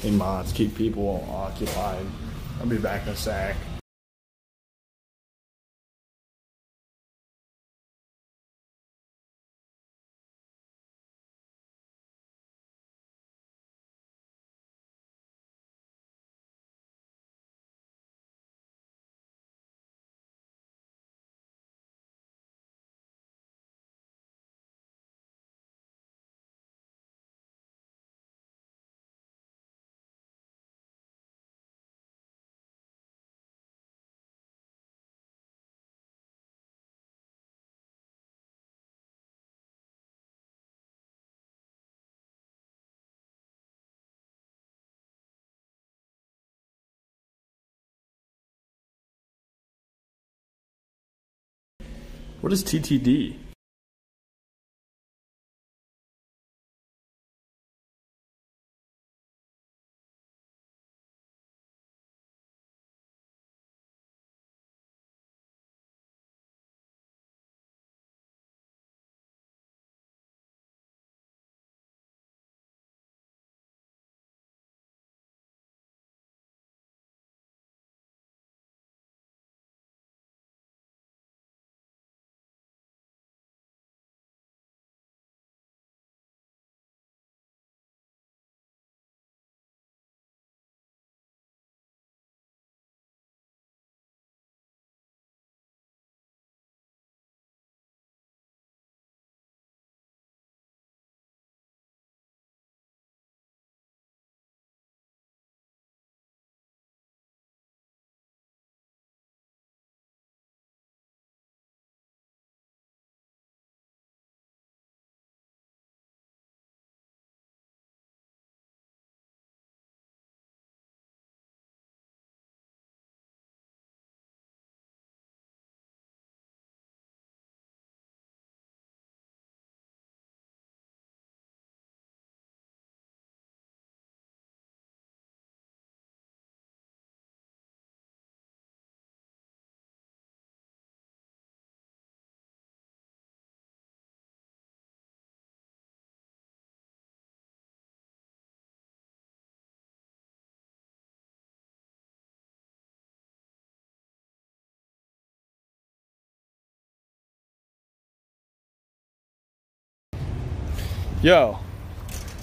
Hey mods, keep people occupied. I'll be back in a sec. What is TTD? Yo,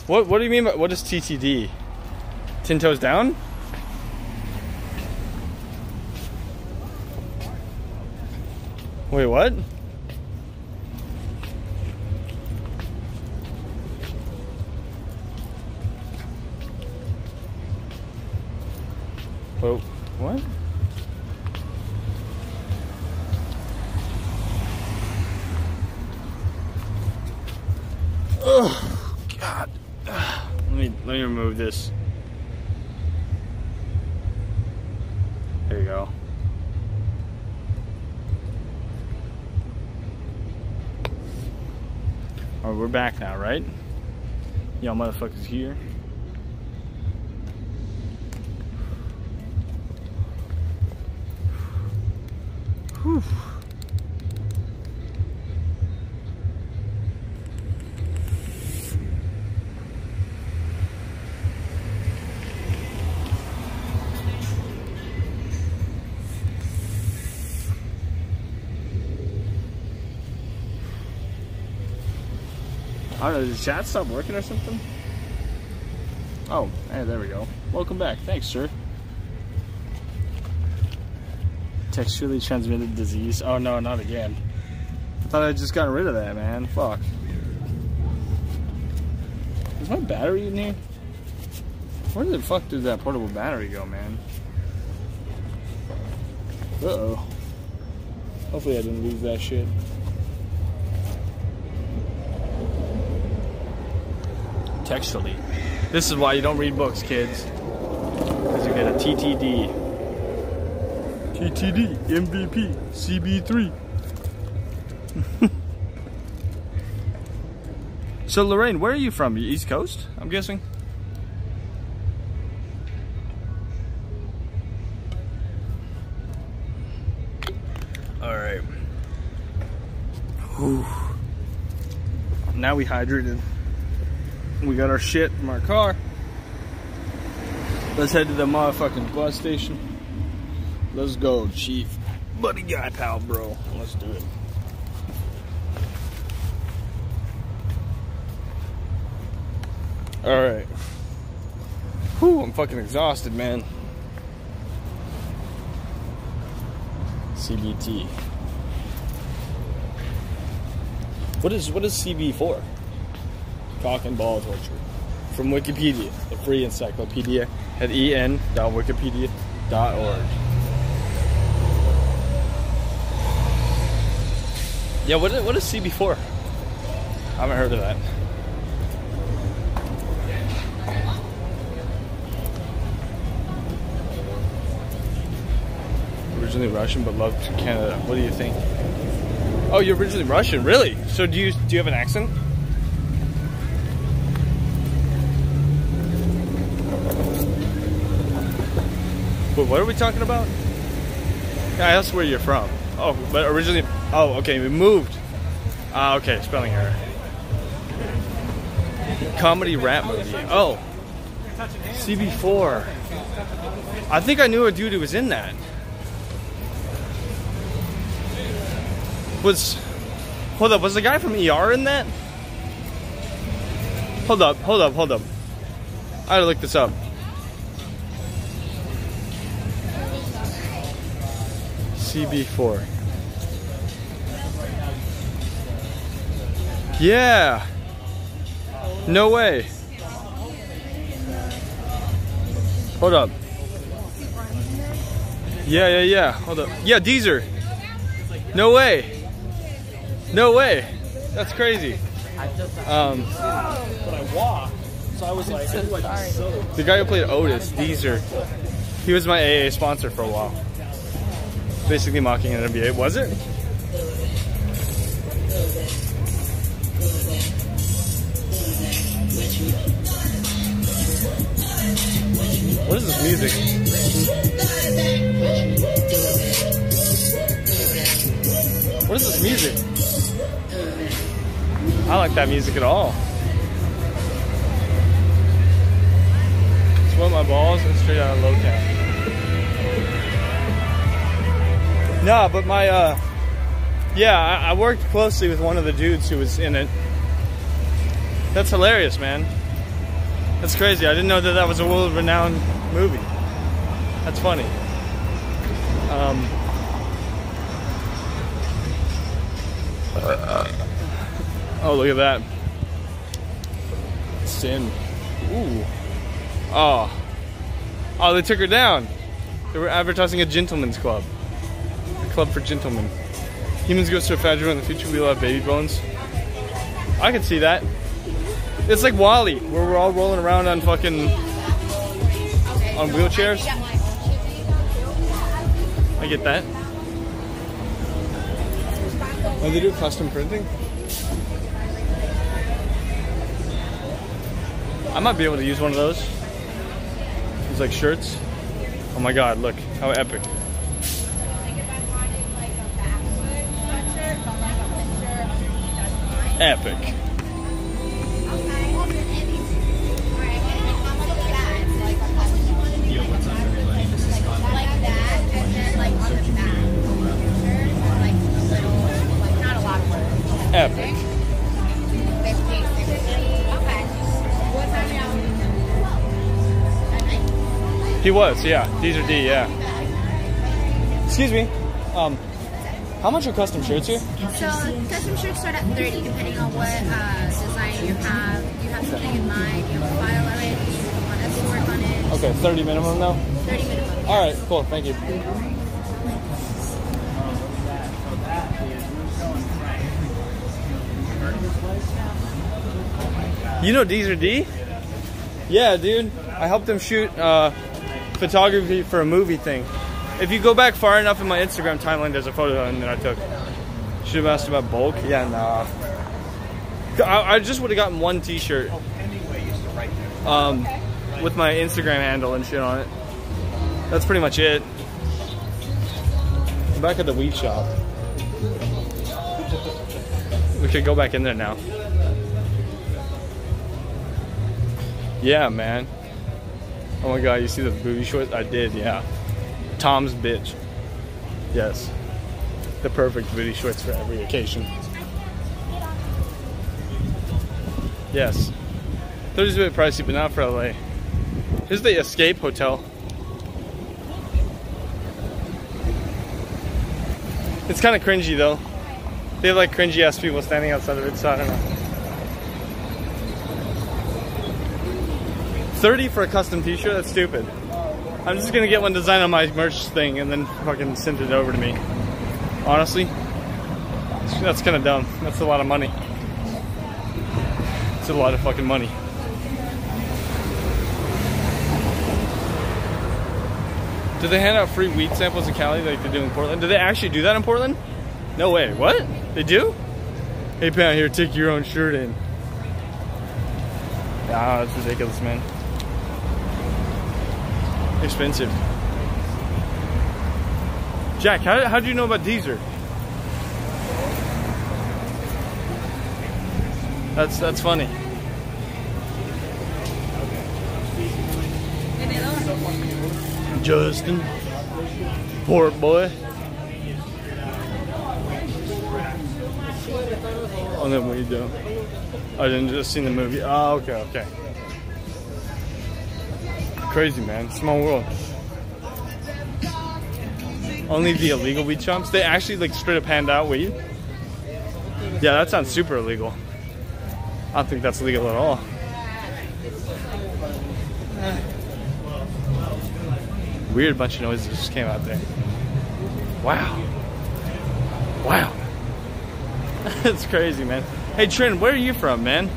what what do you mean by what is TTD? Ten toes down? Wait, what? Oh, what? Oh God! Let me let me remove this. There you go. All right, we're back now, right? Y'all motherfuckers here. Whew. I don't know, did chat stop working or something? Oh, hey, there we go. Welcome back. Thanks, sir. Textually transmitted disease. Oh, no, not again. I thought I'd just gotten rid of that, man. Fuck. Is my battery in here? Where the fuck did that portable battery go, man? Uh-oh. Hopefully I didn't lose that shit. Textually. This is why you don't read books, kids. Because you get a TTD. TTD, MVP, CB3. so, Lorraine, where are you from? East Coast, I'm guessing? All right. Whew. Now we hydrated we got our shit from our car. Let's head to the motherfucking bus station. Let's go, Chief. Buddy guy, pal, bro. Let's do it. All right. Whew, I'm fucking exhausted, man. CBT. What is what is CB for? Cock and ball torture. From Wikipedia, the free encyclopedia at en.wikipedia.org. Yeah, what what is CB for? I haven't heard of that. Originally Russian, but loved Canada. What do you think? Oh, you're originally Russian, really? So do you do you have an accent? But what are we talking about? Yeah, that's where you're from. Oh, but originally. Oh, okay, we moved. Ah, okay, spelling error. Comedy rap movie. Oh, CB4. I think I knew a dude who was in that. Was hold up? Was the guy from ER in that? Hold up, hold up, hold up. I gotta look this up. CB4. Yeah. No way. Hold up. Yeah, yeah, yeah. Hold up. Yeah, Deezer. No way. No way. That's crazy. Um, But I walked, so I was like, the guy who played Otis, Deezer, he was my AA sponsor for a while. Basically mocking an NBA. Was it? What is this music? What is this music? I like that music at all. Sweat my balls and straight out of low cap. No, but my uh yeah, I, I worked closely with one of the dudes who was in it. That's hilarious, man. That's crazy. I didn't know that that was a world-renowned movie. That's funny. Um, oh, look at that. Sin. Ooh. Oh. Oh, they took her down. They were advertising a gentleman's club. Club for gentlemen. Humans goes to a factory in the future we'll have baby bones. I can see that. It's like WALL-E, where we're all rolling around on fucking on wheelchairs. I get that. Oh, they do custom printing? I might be able to use one of those. These like shirts. Oh my god, look how epic. Epic. Epic. He was, yeah. These are D, yeah. Excuse me. Um, how much are custom shirts here? So custom shirts start at 30 depending on what uh, design you have. You have something in mind? You have a file already? Do you want us to work on it? Okay, 30 minimum though? 30 minimum. All right, cool. Thank you. You know Deezer D? Yeah, dude. I helped him shoot uh, photography for a movie thing. If you go back far enough in my Instagram timeline, there's a photo that I took. Should have asked about bulk. Yeah, nah. I, I just would have gotten one T-shirt. Um, with my Instagram handle and shit on it. That's pretty much it. I'm back at the weed shop. We could go back in there now. Yeah, man. Oh my god, you see the booty shorts? I did, yeah. Tom's bitch. Yes. The perfect booty shorts for every occasion. Yes. 30's a bit pricey, but not for LA. Here's the Escape Hotel. It's kind of cringy though. They have like cringy ass people standing outside of it, so I don't know. 30 for a custom t-shirt? That's stupid. I'm just gonna get one designed on my merch thing and then fucking send it over to me. Honestly, that's kind of dumb. That's a lot of money. It's a lot of fucking money. Do they hand out free weed samples in Cali like they do in Portland? Do they actually do that in Portland? No way. What? They do? Hey, Pound, here, take your own shirt in. Ah, that's ridiculous, man. Expensive. Jack, how, how do you know about Deezer? That's that's funny. Justin, port boy. Oh no, what you do? I didn't just see the movie. Oh, okay, okay. Crazy man, small world. Only the illegal weed shops. They actually like straight up hand out weed. Yeah, that sounds super illegal. I don't think that's legal at all. Weird bunch of noises just came out there. Wow. Wow. That's crazy, man. Hey, Trent, where are you from, man?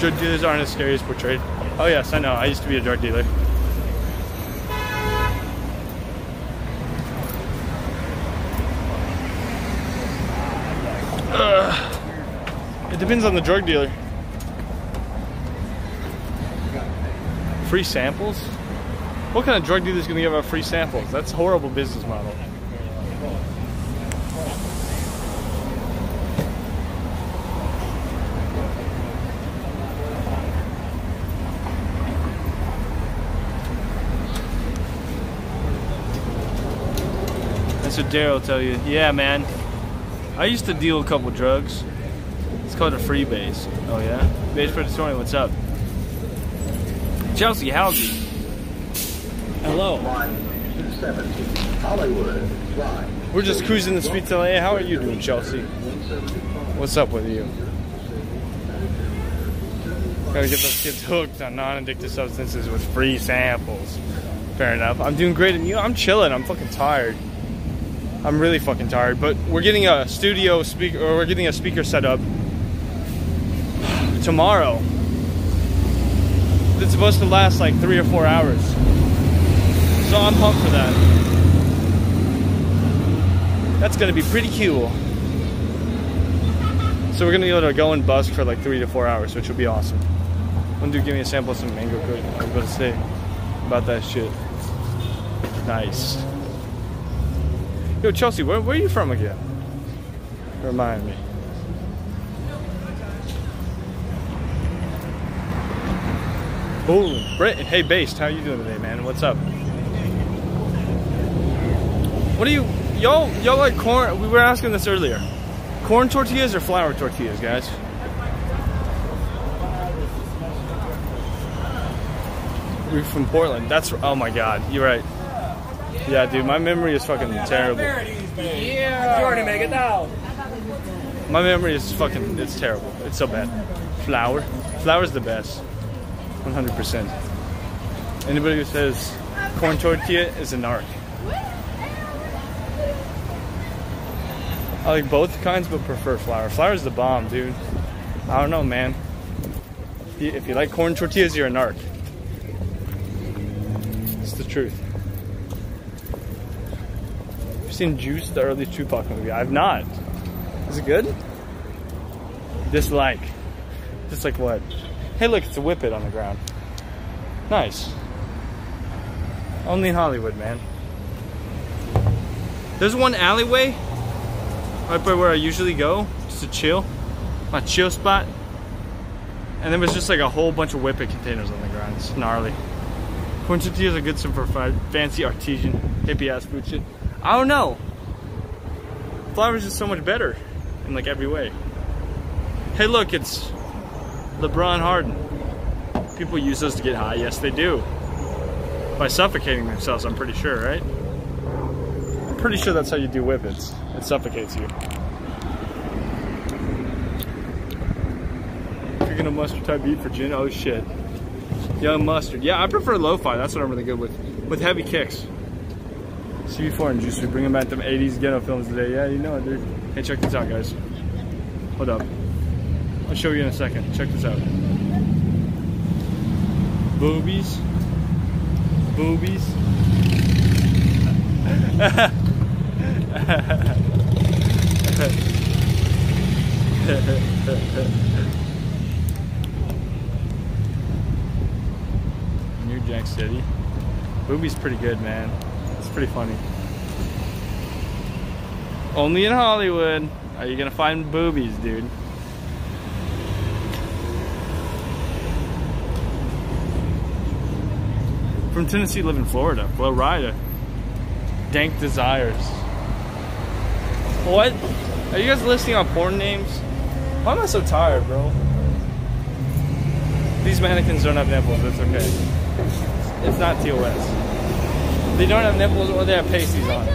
Drug dealers aren't as scary as portrayed. Oh, yes, I know. I used to be a drug dealer. Ugh. It depends on the drug dealer. Free samples? What kind of drug dealer is going to give out free samples? That's a horrible business model. Daryl tell you. Yeah, man. I used to deal a couple drugs. It's called a free base. Oh yeah? Base Predatorian, what's up? Chelsea, how's he? Hello. We're just cruising the streets of LA. How are you doing, Chelsea? What's up with you? Gotta get those kids hooked on non-addictive substances with free samples. Fair enough. I'm doing great, and you I'm chilling. I'm fucking tired. I'm really fucking tired, but we're getting a studio speaker, or we're getting a speaker set up tomorrow. It's supposed to last like three or four hours. So I'm pumped for that. That's gonna be pretty cool. So we're gonna be able to go and busk for like three to four hours, which will be awesome. One dude give me a sample of some mango cookie. I was about to say about that shit. Nice. Yo, Chelsea, where, where are you from again? Remind me. Boom. Brett, hey, Based, how you doing today, man? What's up? What are you, y'all, y'all like corn? We were asking this earlier. Corn tortillas or flour tortillas, guys? We're from Portland. That's, oh my God, you're right. Yeah, dude, my memory is fucking terrible. Yeah. You already make it now. My memory is fucking, it's terrible. It's so bad. Flour. Flour's the best. 100%. Anybody who says corn tortilla is a narc. I like both kinds, but prefer flour. Flour's the bomb, dude. I don't know, man. If you, if you like corn tortillas, you're a narc. It's the truth. Seen Juice, the early Tupac movie? I've not. Is it good? Dislike. Dislike what? Hey, look, it's a whippet on the ground. Nice. Only in Hollywood, man. There's one alleyway right by where I usually go just to chill. my chill spot. And there was just like a whole bunch of whippet containers on the ground. It's gnarly. Corn tortillas are good for fancy artesian hippie ass food shit. I don't know. Flowers just so much better in like every way. Hey, look, it's LeBron Harden. People use those to get high. Yes, they do. By suffocating themselves, I'm pretty sure, right? I'm pretty sure that's how you do whippets. It suffocates you. You're gonna mustard type beat for gin? Oh shit. Young mustard. Yeah, I prefer lo-fi. That's what I'm really good with. With heavy kicks. CB4 and Juice, we bringing back them 80s ghetto films today. Yeah, you know it, dude. Hey, check this out, guys. Hold up. I'll show you in a second. Check this out. Boobies. Boobies. New Jack City. Boobies pretty good, man. It's pretty funny. Only in Hollywood are you gonna find boobies, dude. From Tennessee, live in Florida. Flo Rida. Dank Desires. What? Are you guys listening on porn names? Why am I so tired, bro? These mannequins don't have nipples. It's okay. It's not TOS. They don't have nipples or they have pasties on.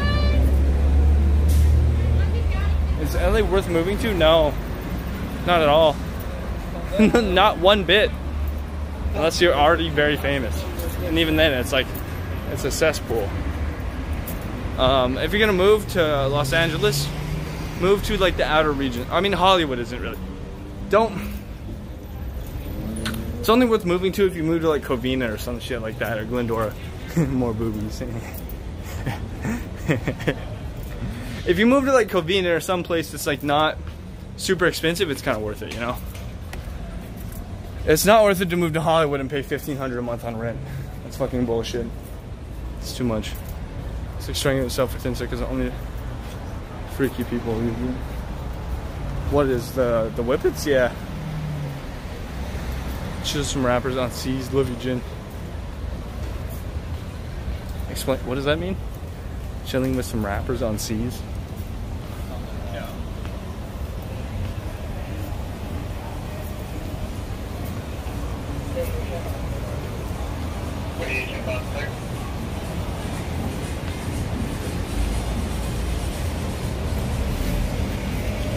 Is LA worth moving to? No. Not at all. not one bit. Unless you're already very famous. And even then, it's like, it's a cesspool. Um, if you're gonna move to Los Angeles, move to like the outer region. I mean, Hollywood isn't really. Don't. It's only worth moving to if you move to like Covina or some shit like that, or Glendora. More boobies. if you move to like Covina or some place that's like not super expensive, it's kind of worth it, you know. It's not worth it to move to Hollywood and pay fifteen hundred a month on rent. That's fucking bullshit. It's too much. It's like strangling yourself with insect because only freaky people. What is the the whippets? Yeah. Just some rappers on C's, Love You Gin. Explain. What does that mean? Chilling with some rappers on C's.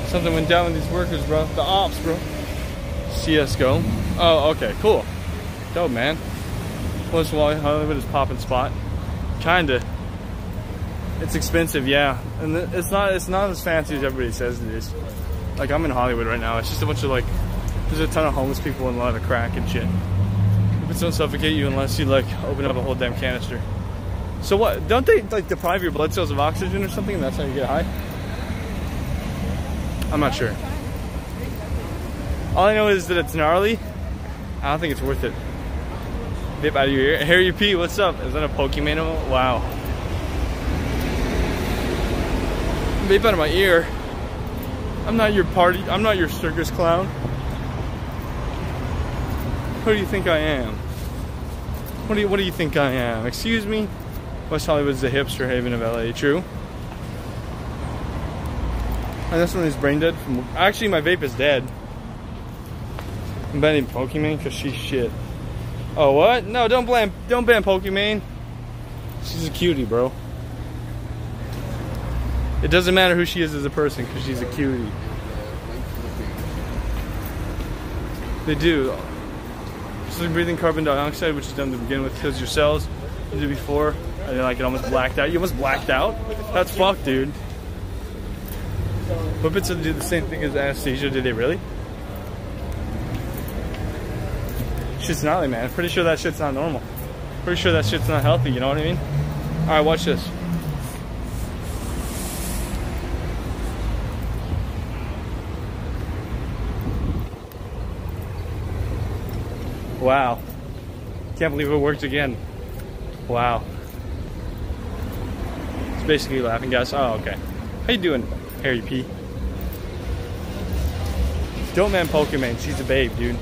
Something went down with these workers, bro. The ops, bro. CSGO. Oh, okay, cool. Dope, man. While, Hollywood is popping spot. Kinda. It's expensive, yeah, and it's not it's not as fancy as everybody says it is. Like I'm in Hollywood right now. It's just a bunch of like there's a ton of homeless people and a lot of crack and shit. It don't suffocate you unless you like open up a whole damn canister. So what? Don't they like deprive your blood cells of oxygen or something? That's how you get high. I'm not sure. All I know is that it's gnarly. I don't think it's worth it. Dip out of your ear. Harry P, what's up? Is that a Pokemon? Wow. Vape out of my ear. I'm not your party. I'm not your circus clown. Who do you think I am? What do you What do you think I am? Excuse me. West Hollywood's the hipster haven of LA. True. And this one is brain dead. From, actually, my vape is dead. I'm betting Pokimane because she's shit. Oh what? No, don't blame. Don't ban Pokimane. She's a cutie, bro. It doesn't matter who she is as a person because she's a cutie. They do. Like breathing carbon dioxide, which is done to begin with, kills your cells. You did before, and then like it almost blacked out. You almost blacked out. That's fucked, dude. Whippets do the same thing as anesthesia. Did they really? Shit's gnarly, man. Pretty sure that shit's not normal. Pretty sure that shit's not healthy. You know what I mean? All right, watch this. Wow. Can't believe it worked again. Wow. It's basically laughing gas. Oh, okay. How you doing, Harry P? Don't man Pokimane. She's a babe, dude.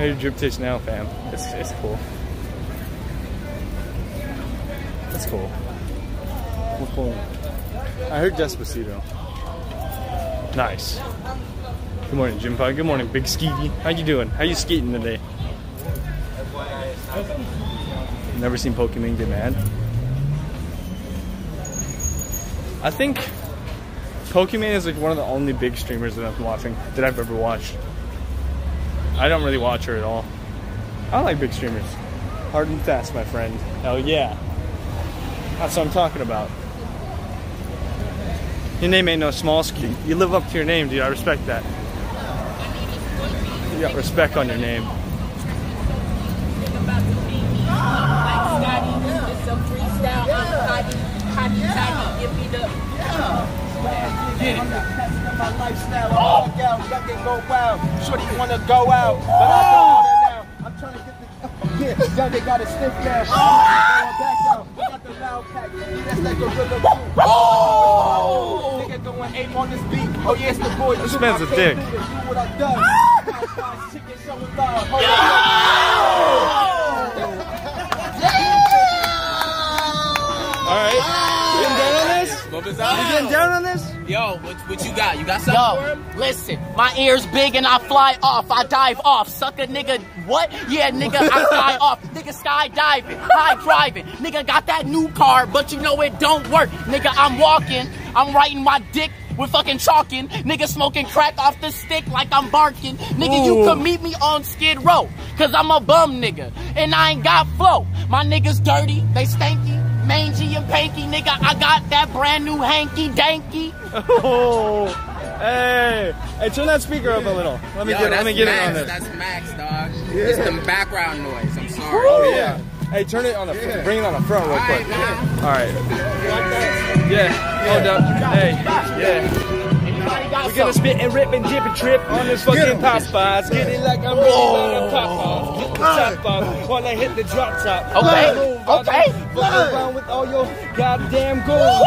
How your drip taste now, fam? It's, it's cool. It's cool. What cool? I heard Despacito. Nice. Good morning, Jim. Good morning, Big Skeety. How you doing? How you skating today? Never seen Pokimane get mad. I think Pokimane is like one of the only big streamers that I'm watching that I've ever watched. I don't really watch her at all. I like big streamers. Hard and fast, my friend. Hell yeah. That's what I'm talking about. Your name ain't no small ski. You live up to your name, dude. I respect that. You got respect on your name. My lifestyle, I walk out, y'all can go wild. Shorty wanna go out, but I don't wanna oh! now. I'm trying to get the yeah, y'all they got a stiff now. Oh! Going back out, we got the loud pack. That's like a rhythm. Oh, nigga going ape on this beat. Oh yeah, it's the boy. This man's a dick. Do what I done. Ah! Chicken showing love. Oh, All right. Ah! You getting down on this? What was You getting down on this? Yo, what, what you got? You got something for Yo, him? listen, my ear's big and I fly off. I dive off. Suck a nigga, what? Yeah, nigga, I fly off. Nigga, skydiving, high driving. Nigga, got that new car, but you know it don't work. Nigga, I'm walking, I'm writing my dick with fucking chalking. Nigga, smoking crack off the stick like I'm barking. Nigga, you Ooh. could meet me on Skid Row, cause I'm a bum nigga, and I ain't got flow. My niggas dirty, they stanky. Mangy and panky, nigga, I got that brand new hanky danky. Oh, hey, hey, turn that speaker up a little. Let me Yo, get, let that's me get Max. in on this. That's Max, dog. It's the background noise. I'm sorry. Oh yeah. Hey, turn it on the fr- bring it on the front real All right, quick. man. All right. Yeah. Hold up. Hey. Yeah. We're gonna spit and rip and dip and trip on this fucking pop spots. Get it like I'm rolling pop off. Get the top off while I hit the drop top. Okay, Move, okay. Fuck around with all your goddamn goals.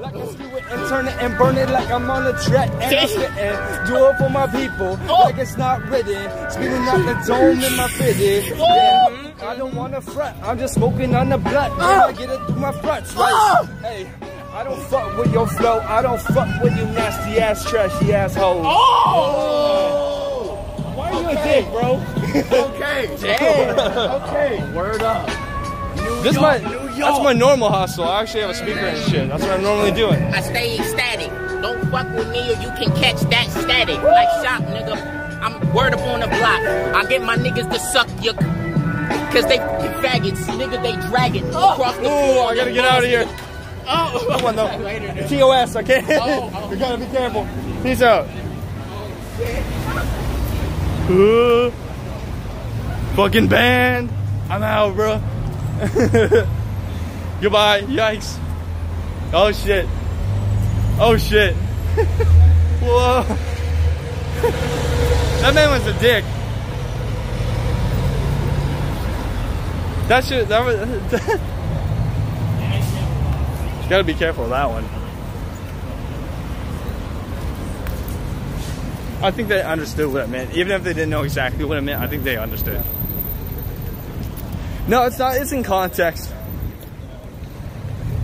Like I skew it and turn it and burn it like I'm on a track and I'm spitting. Do it for my people like it's not written. Spinning out the dome in my fitted. Yeah, mm-hmm. I don't wanna front. I'm just smoking on the blunt. Yeah, I get it through my fronts. Right? Hey. I don't fuck with your flow. I don't fuck with you nasty ass, trashy assholes. Oh! Why are you a dick, bro? Okay. Okay. Word up. This my that's my normal hustle. I actually have a speaker and shit. That's what I'm normally doing. I stay static. Don't fuck with me or you can catch that static. Like shop, nigga. I'm word up on the block. I get my niggas to suck your. Cause they faggots, nigga, they drag it oh. across the Oh, floor. I gotta get out of here. Oh, Come on, though. TOS, okay? you gotta be careful. Peace out. Uh, fucking band. I'm out, bro. Goodbye. Yikes. Oh shit. Oh shit. Whoa. that man was a dick. That shit. That was. Gotta be careful of that one. I think they understood what it meant. Even if they didn't know exactly what it meant, I think they understood. No, it's not. It's in context.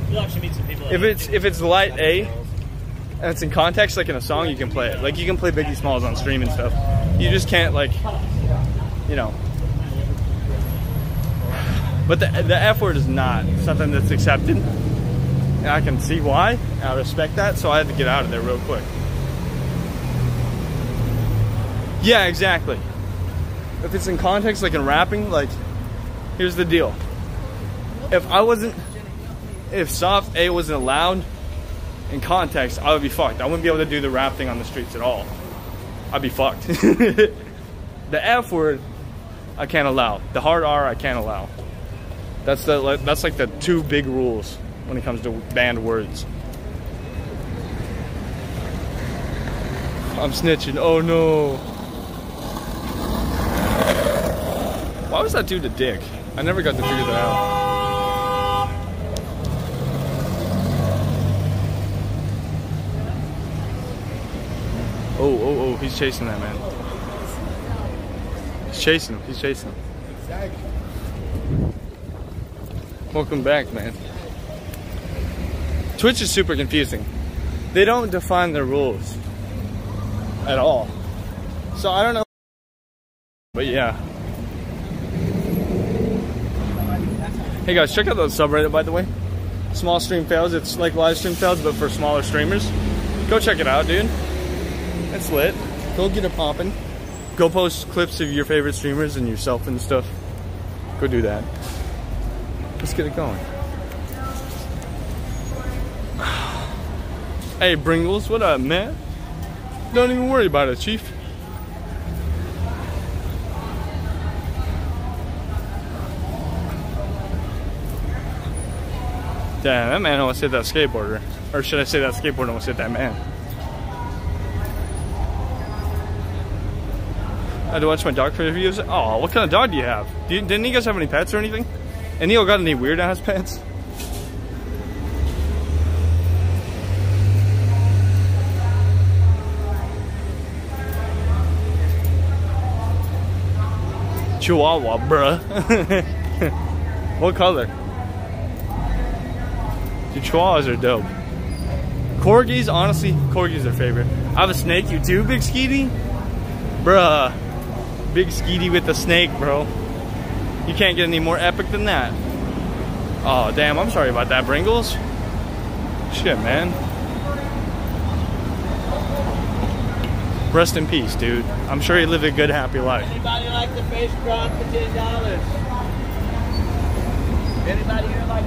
You'll actually meet some people. If it's if it's light A, and it's in context, like in a song, you can play it. Like you can play Biggie Smalls on stream and stuff. You just can't like, you know. But the the F word is not something that's accepted. And I can see why. I respect that, so I had to get out of there real quick. Yeah, exactly. If it's in context, like in rapping, like, here's the deal. If I wasn't, if soft A wasn't allowed in context, I would be fucked. I wouldn't be able to do the rap thing on the streets at all. I'd be fucked. the F word, I can't allow. The hard R, I can't allow. That's the that's like the two big rules when it comes to banned words. I'm snitching. Oh no. Why was that dude a dick? I never got to figure that out. Oh, oh, oh, he's chasing that man. He's chasing him, he's chasing him. Welcome back, man. Twitch is super confusing. They don't define their rules at all. So I don't know. But yeah. Hey guys, check out the subreddit by the way. Small stream fails. It's like live stream fails, but for smaller streamers. Go check it out, dude. It's lit. Go get it popping. Go post clips of your favorite streamers and yourself and stuff. Go do that. Let's get it going. Hey, Bringles, what up, man? Don't even worry about it, Chief. Damn, that man almost hit that skateboarder. Or should I say that skateboarder almost hit that man? I had to watch my dog for reviews. Oh, what kind of dog do you have? Didn't you guys have any pets or anything? And you got any weird ass pets? Chihuahua, bruh. what color? Dude, Chihuahuas are dope. Corgis, honestly, Corgis are favorite. I have a snake, you too, Big Skeety? Bruh. Big Skeety with the snake, bro. You can't get any more epic than that. Oh, damn, I'm sorry about that, Bringles. Shit, man. Rest in peace, dude. I'm sure he lived a good, happy life. The face drop for ten dollars? Anybody here like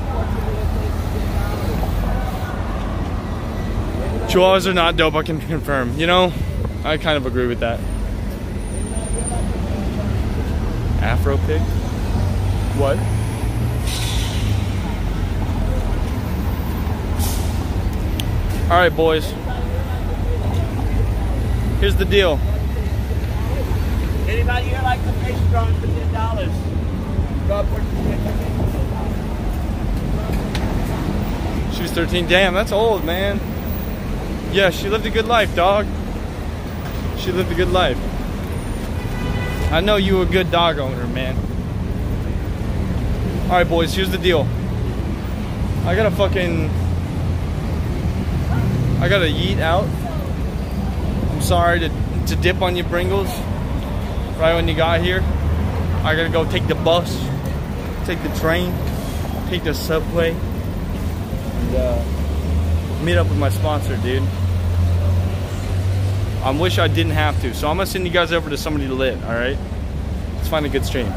Chihuahuas are not dope, I can confirm. You know, I kind of agree with that. Afro pig? What? Alright, boys. Here's the deal. Anybody here like the face drop for ten dollars? She was 13. Damn, that's old, man. Yeah, she lived a good life, dog. She lived a good life. I know you a good dog owner, man. Alright, boys, here's the deal. I gotta fucking. I gotta yeet out. I'm sorry to, to dip on you, Bringles. Right when you got here. I gotta go take the bus, take the train, take the subway, and uh, meet up with my sponsor, dude. I wish I didn't have to. So I'm gonna send you guys over to somebody to lit, alright? Let's find a good stream.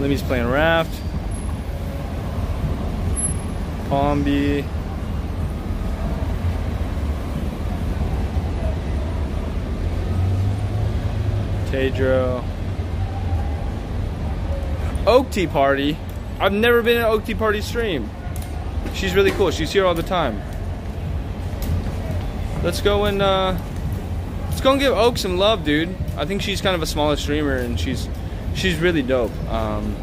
Limmy's playing Raft. Palmby. Tedro. Oak Tea Party. I've never been at Oak Tea Party stream. She's really cool. She's here all the time. Let's go and uh, let's go and give Oak some love, dude. I think she's kind of a smaller streamer and she's she's really dope. Um,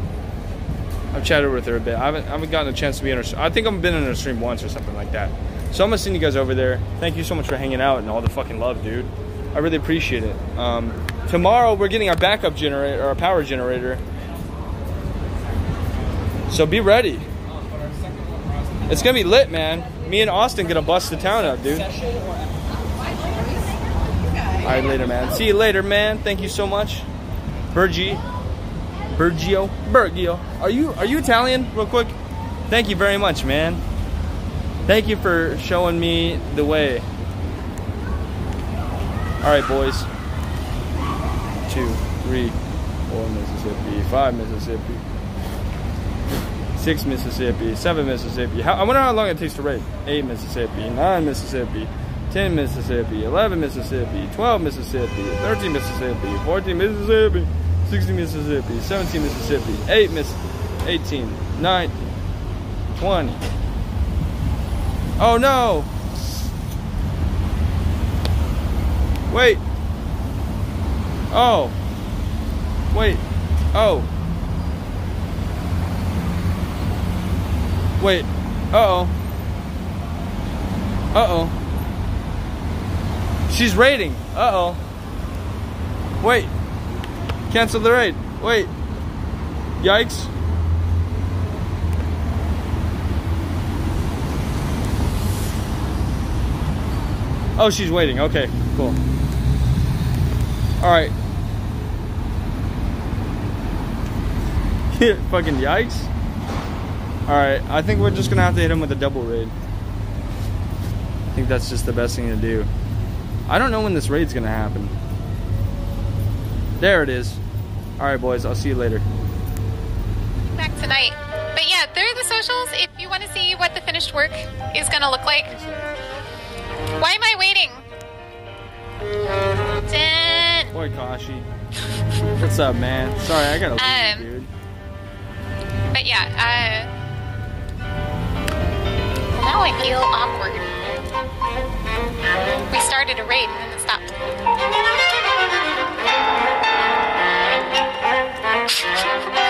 I've chatted with her a bit. I haven't, I haven't gotten a chance to be in her. I think I've been in her stream once or something like that. So I'm gonna send you guys over there. Thank you so much for hanging out and all the fucking love, dude. I really appreciate it. Um, tomorrow we're getting our backup generator, our power generator. So be ready. It's gonna be lit, man. Me and Austin gonna bust the town up, dude. All right, later, man. See you later, man. Thank you so much, Bergie, Bergio, Bergio. Are you are you Italian? Real quick. Thank you very much, man. Thank you for showing me the way. All right, boys. Two, three, four Mississippi, five Mississippi, six Mississippi, seven Mississippi. How, I wonder how long it takes to rate. Eight Mississippi, nine Mississippi, ten Mississippi, eleven Mississippi, twelve Mississippi, thirteen Mississippi, fourteen Mississippi, sixteen Mississippi, seventeen Mississippi, eight Miss, eighteen, nineteen, twenty. Oh no! Wait. Oh. Wait. Oh. Wait. Uh oh. Uh oh. She's raiding. Uh oh. Wait. Cancel the raid. Wait. Yikes. Oh, she's waiting. Okay, cool. All right. Fucking yikes. All right, I think we're just gonna have to hit him with a double raid. I think that's just the best thing to do. I don't know when this raid's gonna happen. There it is. All right, boys. I'll see you later. back tonight. But yeah, there are the socials if you want to see what the finished work is going to look like. Why am I waiting? Boy, Kashi. What's up, man? Sorry, I gotta leave, Um. But yeah, uh, well, now I feel awkward. We started a raid and then it stopped.